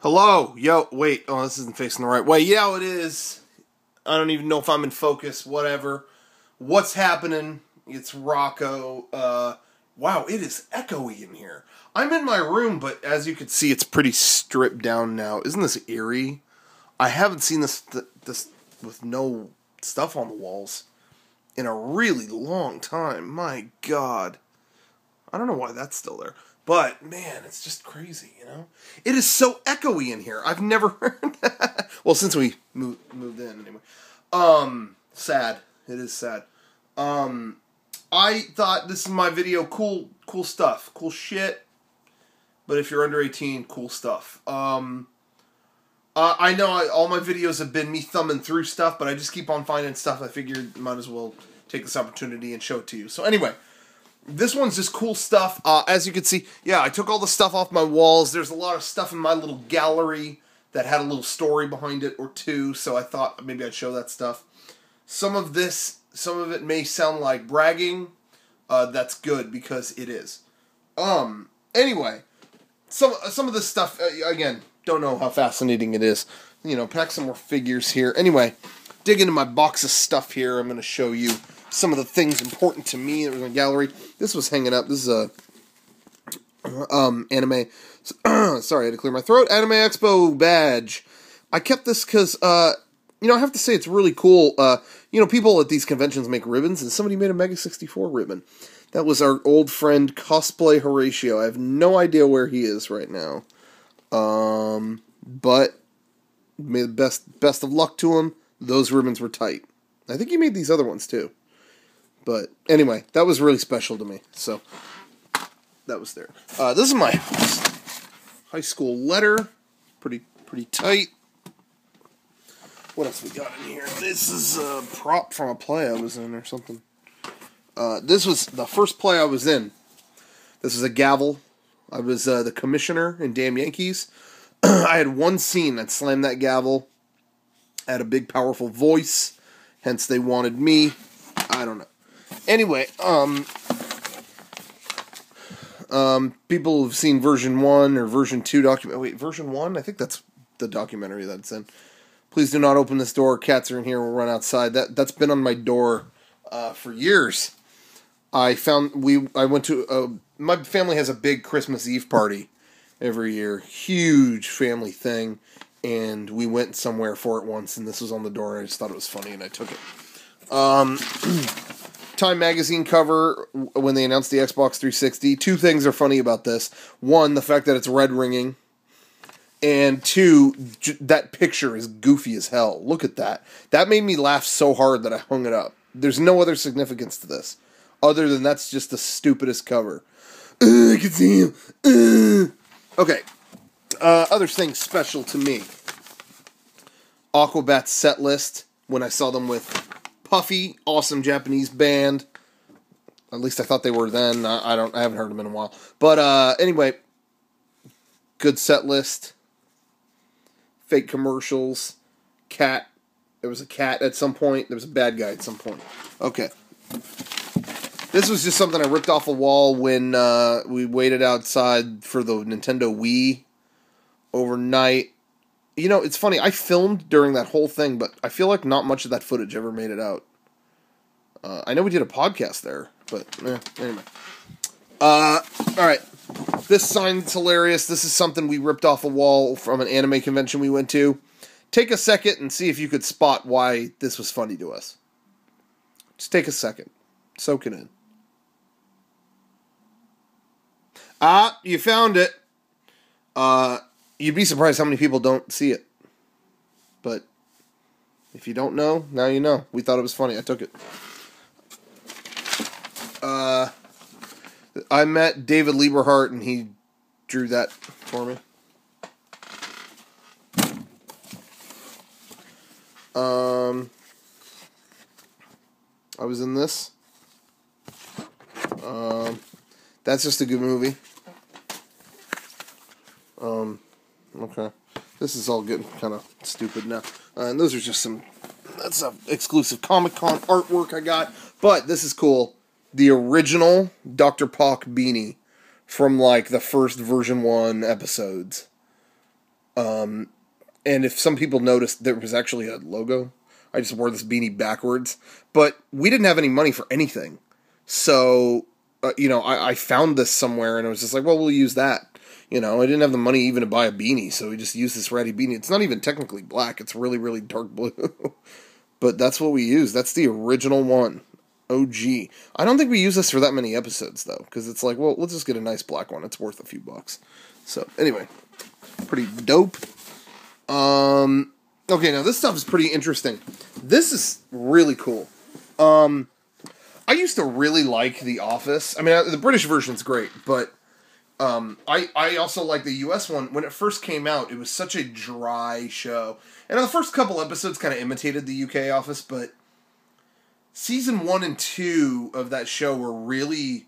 Hello, yo, wait, oh, this isn't facing the right way. Yeah, it is. I don't even know if I'm in focus, whatever. What's happening? It's Rocco. Uh, wow, it is echoey in here. I'm in my room, but as you can see, it's pretty stripped down now. Isn't this eerie? I haven't seen this th- this with no stuff on the walls in a really long time. My God, I don't know why that's still there. But man, it's just crazy, you know. It is so echoey in here. I've never heard that. Well, since we moved moved in anyway. Um, sad. It is sad. Um, I thought this is my video. Cool, cool stuff. Cool shit. But if you're under 18, cool stuff. Um, uh, I know I, all my videos have been me thumbing through stuff, but I just keep on finding stuff. I figured might as well take this opportunity and show it to you. So anyway, this one's just cool stuff. Uh, as you can see, yeah, I took all the stuff off my walls. There's a lot of stuff in my little gallery that had a little story behind it or two, so I thought maybe I'd show that stuff. Some of this, some of it may sound like bragging. Uh, that's good because it is. Um. Anyway, some some of this stuff uh, again. Don't know how fascinating it is. You know, pack some more figures here. Anyway, dig into my box of stuff here. I'm going to show you some of the things important to me that was in the gallery. This was hanging up. This is a um, anime. Sorry, I had to clear my throat. Anime Expo badge. I kept this because, uh, you know, I have to say it's really cool. Uh, you know, people at these conventions make ribbons, and somebody made a Mega 64 ribbon. That was our old friend Cosplay Horatio. I have no idea where he is right now. Um, but may the best best of luck to him. Those ribbons were tight. I think he made these other ones too. But anyway, that was really special to me. So that was there. Uh, this is my high school letter. Pretty pretty tight. What else we got in here? This is a prop from a play I was in or something. Uh, this was the first play I was in. This is a gavel. I was uh, the commissioner in Damn Yankees. I had one scene that slammed that gavel. I had a big, powerful voice. Hence, they wanted me. I don't know. Anyway, um, um, people have seen version one or version two document. Wait, version one? I think that's the documentary that it's in. Please do not open this door. Cats are in here. We'll run outside. That that's been on my door uh, for years. I found we. I went to. A, my family has a big Christmas Eve party every year. Huge family thing, and we went somewhere for it once, and this was on the door. I just thought it was funny, and I took it. Um, Time magazine cover when they announced the Xbox 360. Two things are funny about this. One, the fact that it's red ringing. And two, j- that picture is goofy as hell. Look at that. That made me laugh so hard that I hung it up. There's no other significance to this, other than that's just the stupidest cover. Uh, I can see him. Uh. Okay. Uh, other things special to me. Aquabat's set list when I saw them with Puffy, awesome Japanese band. At least I thought they were then. I, I don't. I haven't heard them in a while. But uh, anyway, good set list. Fake commercials. Cat. There was a cat at some point. There was a bad guy at some point. Okay. This was just something I ripped off a wall when uh, we waited outside for the Nintendo Wii overnight. You know, it's funny. I filmed during that whole thing, but I feel like not much of that footage ever made it out. Uh, I know we did a podcast there, but eh, anyway. Uh, all right. This sign's hilarious. This is something we ripped off a wall from an anime convention we went to. Take a second and see if you could spot why this was funny to us. Just take a second. Soak it in. Ah, you found it. Uh, you'd be surprised how many people don't see it. But if you don't know, now you know. We thought it was funny. I took it. Uh, I met David Liebe Hart and he drew that for me. Um, I was in this. Um, that's just a good movie. Um, okay. This is all getting kind of stupid now. Uh, and those are just some. That's a exclusive Comic Con artwork I got. But this is cool. The original Dr. Pock beanie from like the first version one episodes. Um, and if some people noticed, there was actually a logo. I just wore this beanie backwards, but we didn't have any money for anything. So, uh, you know, I, I found this somewhere and I was just like, well, we'll use that. You know, I didn't have the money even to buy a beanie, so we just used this ratty beanie. It's not even technically black, it's really, really dark blue. but that's what we use. That's the original one. OG. I don't think we use this for that many episodes, though, because it's like, well, let's just get a nice black one. It's worth a few bucks. So, anyway, pretty dope. Um, okay, now this stuff is pretty interesting. This is really cool. Um, I used to really like The Office. I mean, the British version's great, but um, I I also like the U.S. one. When it first came out, it was such a dry show, and the first couple episodes kind of imitated the UK Office, but season one and two of that show were really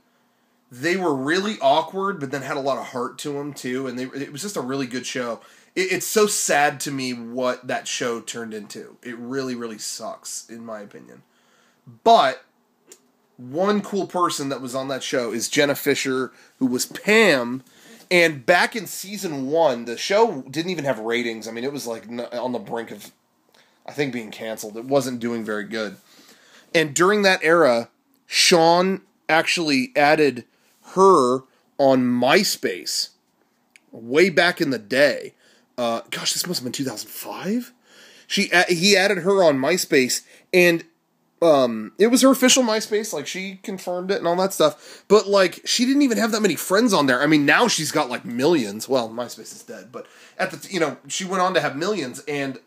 they were really awkward, but then had a lot of heart to them too, and they it was just a really good show. It, it's so sad to me what that show turned into. It really really sucks in my opinion, but one cool person that was on that show is Jenna Fischer, who was Pam. And back in season one, the show didn't even have ratings. I mean, it was like on the brink of, I think, being canceled. It wasn't doing very good. And during that era, Sean actually added her on MySpace way back in the day. Uh, gosh, this must have been 2005. She he added her on MySpace, and um it was her official MySpace, like she confirmed it and all that stuff. But like she didn't even have that many friends on there. I mean, now she's got like millions. Well, MySpace is dead, but at the you know, she went on to have millions and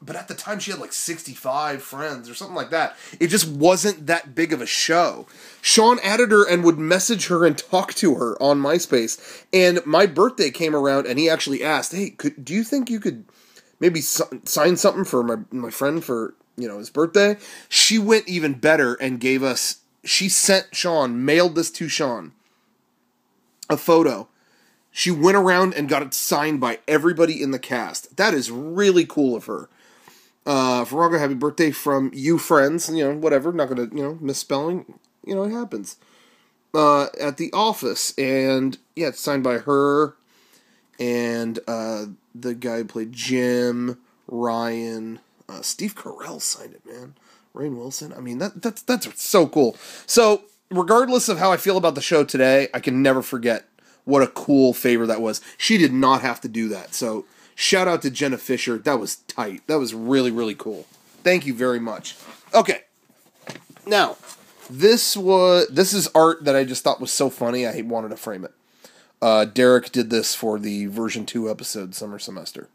but at the time she had like 65 friends or something like that. It just wasn't that big of a show. Sean added her and would message her and talk to her on MySpace. And my birthday came around and he actually asked, "Hey, could do you think you could maybe sign something for my my friend for you know his birthday. She went even better and gave us. She sent Sean, mailed this to Sean, a photo. She went around and got it signed by everybody in the cast. That is really cool of her. Uh, Farago, happy birthday from you, friends. You know, whatever. Not gonna, you know, misspelling. You know, it happens. Uh, at the office, and yeah, it's signed by her and uh, the guy who played Jim, Ryan, uh, Steve Carell signed it, man. Rainn Wilson. I mean, that that's that's so cool. So, regardless of how I feel about the show today, I can never forget what a cool favor that was. She did not have to do that. So, shout out to Jenna Fischer. That was tight. That was really really cool. Thank you very much. Okay. Now, this was this is art that I just thought was so funny. I wanted to frame it. Uh, Derek did this for the version two episode summer semester.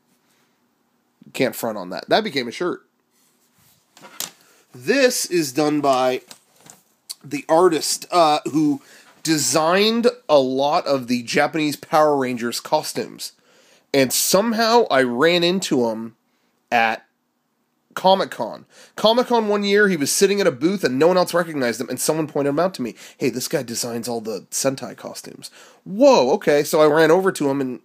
Can't front on that. That became a shirt. This is done by the artist uh, who designed a lot of the Japanese Power Rangers costumes. And somehow I ran into him at Comic Con. Comic Con one year, he was sitting at a booth and no one else recognized him, and someone pointed him out to me. Hey, this guy designs all the Sentai costumes. Whoa, okay. So I ran over to him and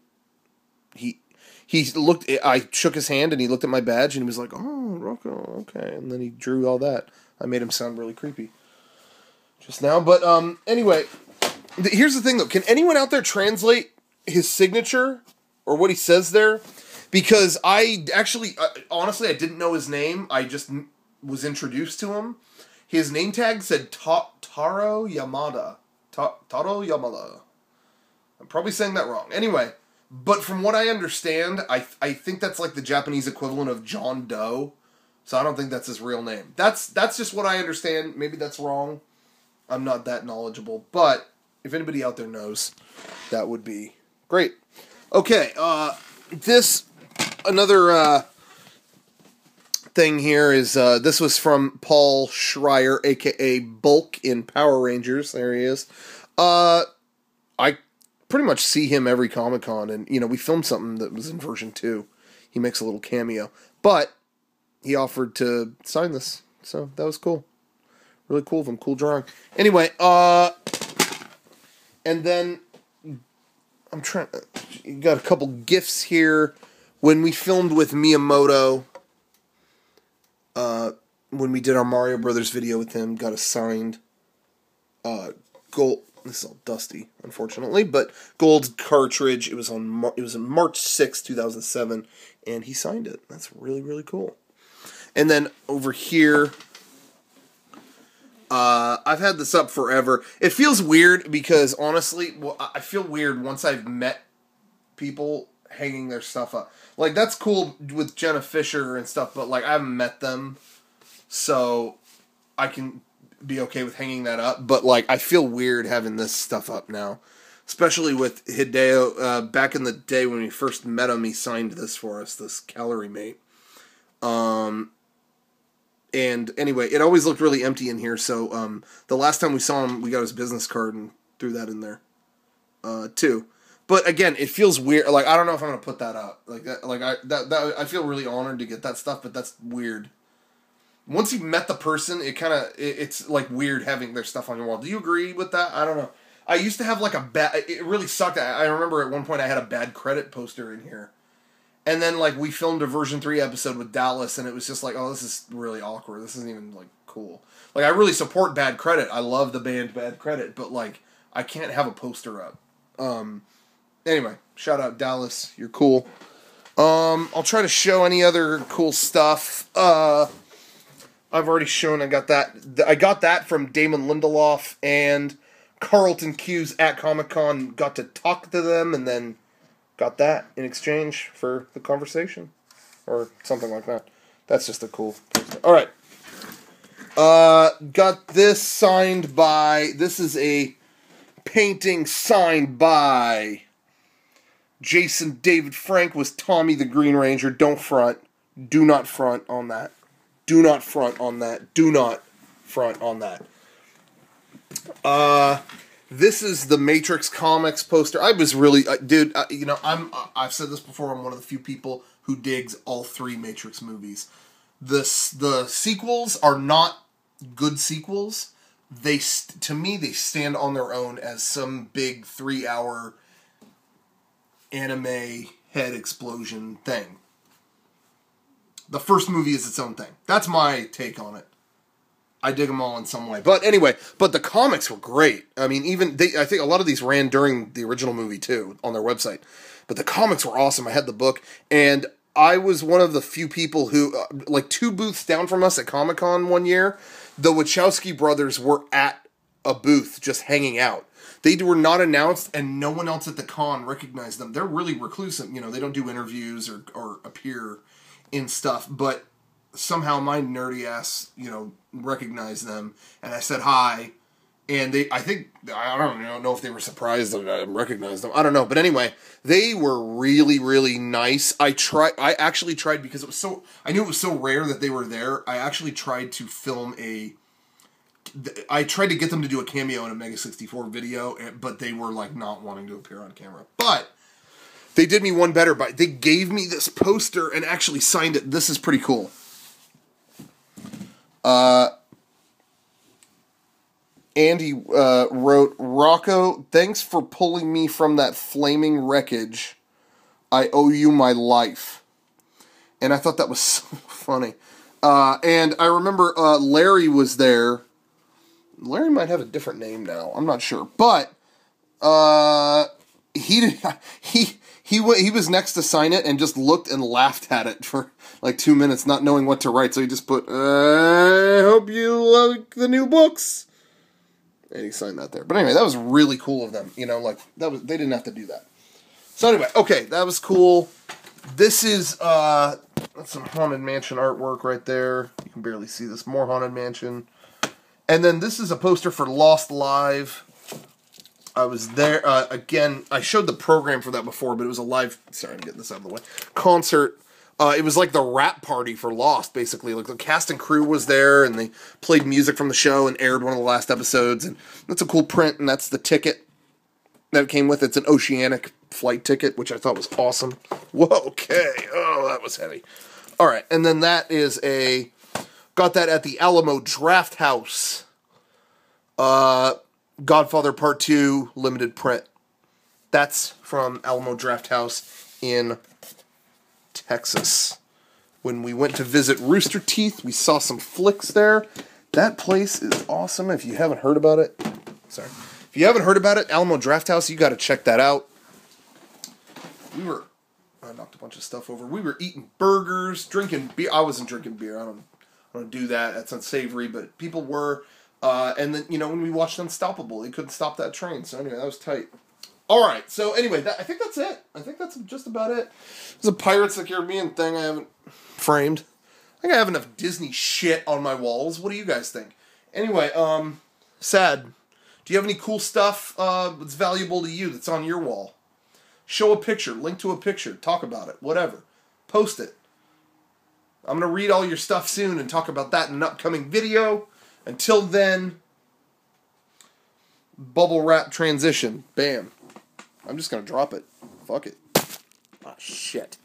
he looked. I shook his hand and he looked at my badge and he was like, "Oh, Rocco, okay." And then he drew all that. I made him sound really creepy just now. But um, anyway, th- here's the thing though. Can anyone out there translate his signature or what he says there? Because I actually, uh, honestly, I didn't know his name. I just n- was introduced to him. His name tag said Ta- Taro Yamada. Ta- Taro Yamada. I'm probably saying that wrong. Anyway, but from what I understand, I I think that's like the Japanese equivalent of John Doe. So I don't think that's his real name. That's that's just what I understand. Maybe that's wrong. I'm not that knowledgeable, but if anybody out there knows, that would be great. Okay, uh this another uh thing here is uh this was from Paul Schrier aka Bulk in Power Rangers. There he is. Uh I pretty much see him every Comic Con, and you know we filmed something that was in version two. He makes a little cameo, but he offered to sign this, so that was cool. Really cool of him. Cool drawing. Anyway, uh, and then I'm trying. You got a couple gifts here. When we filmed with Miyamoto, uh, when we did our Mario Brothers video with him, got a signed uh, gold This is all dusty, unfortunately, but gold cartridge. It was on it was in March sixth, two 2007, and he signed it. That's really really cool. And then over here, uh, I've had this up forever. It feels weird because honestly, well, I feel weird once I've met people hanging their stuff up. Like that's cool with Jenna Fischer and stuff, but like I haven't met them, so I can be okay with hanging that up. But like I feel weird having this stuff up now, especially with Hideo. Uh, back in the day when we first met him, he signed this for us, this Calorie Mate. Um, and anyway, it always looked really empty in here. So um, the last time we saw him, we got his business card and threw that in there, uh, too. But again, it feels weird. Like I don't know if I'm gonna put that up. Like that. Like I that, that I feel really honored to get that stuff, but that's weird. Once you've met the person, it kind of it, it's like weird having their stuff on your wall. Do you agree with that? I don't know. I used to have like a bad. It really sucked. I, I remember at one point I had a bad credit poster in here and then like we filmed a version three episode with Dallas, and it was just like, oh, this is really awkward. This isn't even like cool. Like I really support Bad Credit. I love the band Bad Credit, but like I can't have a poster up. Um. Anyway, shout out Dallas. You're cool. Um, I'll try to show any other cool stuff. Uh, I've already shown. I got that. I got that from Damon Lindelof and Carlton Cuse at Comic Con. Got to talk to them, and then got that in exchange for the conversation or something like that. That's just a cool. All right. Uh, got this signed by. This is a painting signed by Jason David Frank was Tommy the Green Ranger. Don't front. Do not front on that. Do not front on that. Do not front on that. Uh, this is the Matrix Comics poster. I was really, uh, dude. Uh, you know, I'm. Uh, I've said this before. I'm one of the few people who digs all three Matrix movies. The the sequels are not good sequels. They to me they stand on their own as some big three hour anime head explosion thing. The first movie is its own thing. That's my take on it. I dig them all in some way. But anyway, but the comics were great. I mean, even they, I think a lot of these ran during the original movie too on their website. But the comics were awesome. I had the book, and I was one of the few people who, uh, like, two booths down from us at Comic Con one year, the Wachowski brothers were at a booth just hanging out. They were not announced, and no one else at the con recognized them. They're really reclusive. You know, they don't do interviews or, or appear in stuff, but somehow my nerdy ass, you know, recognized them, and I said hi, and they, I think, I don't know if they were surprised that I recognized them. I don't know, but anyway, they were really, really nice. I tried, I actually tried because it was so, I knew it was so rare that they were there. I actually tried to film a. I tried to get them to do a cameo in a Mega 64 video, eh, but they were like not wanting to appear on camera. But they did me one better by they gave me this poster and actually signed it. This is pretty cool. Uh, Andy uh, wrote, Rocco, thanks for pulling me from that flaming wreckage. I owe you my life. And I thought that was so funny. Uh, and I remember uh, Larry was there. Larry might have a different name now. I'm not sure. But uh, he did, he he he was next to sign it and just looked and laughed at it for like two minutes, not knowing what to write. So he just put, "I hope you like the new books," and he signed that there. But anyway, that was really cool of them. You know, like that was they didn't have to do that. So anyway, okay, that was cool. This is uh, that's some haunted mansion artwork right there. You can barely see this. More haunted mansion, and then this is a poster for Lost Live I was there uh, again. I showed the program for that before, but it was a live. Sorry, I'm getting this out of the way. Concert. Uh, it was like the rap party for Lost, basically. Like the cast and crew was there, and they played music from the show and aired one of the last episodes. And that's a cool print, and that's the ticket that came with. It's an Oceanic flight ticket, which I thought was awesome. Whoa, okay. Oh, that was heavy. All right, and then that is a got that at the Alamo Drafthouse. Uh, Godfather Part 2 limited print. That's from Alamo Drafthouse in Texas. When we went to visit Rooster Teeth, we saw some flicks there. That place is awesome. If you haven't heard about it, sorry. If you haven't heard about it, Alamo Drafthouse, you got to check that out. We were, I knocked a bunch of stuff over. We were eating burgers, drinking beer. I wasn't drinking beer. I don't, I don't do that. That's unsavory. But people were. Uh, and then you know when we watched Unstoppable, they couldn't stop that train. So anyway, that was tight. All right. So anyway, that, I think that's it. I think that's just about it. There's a Pirates of the Caribbean thing I haven't framed. I think I have enough Disney shit on my walls. What do you guys think? Anyway, um, sad. Do you have any cool stuff uh, that's valuable to you that's on your wall? Show a picture, link to a picture, talk about it, whatever. Post it. I'm going to read all your stuff soon and talk about that in an upcoming video. Until then, bubble wrap transition. Bam. I'm just going to drop it. Fuck it. Ah, shit.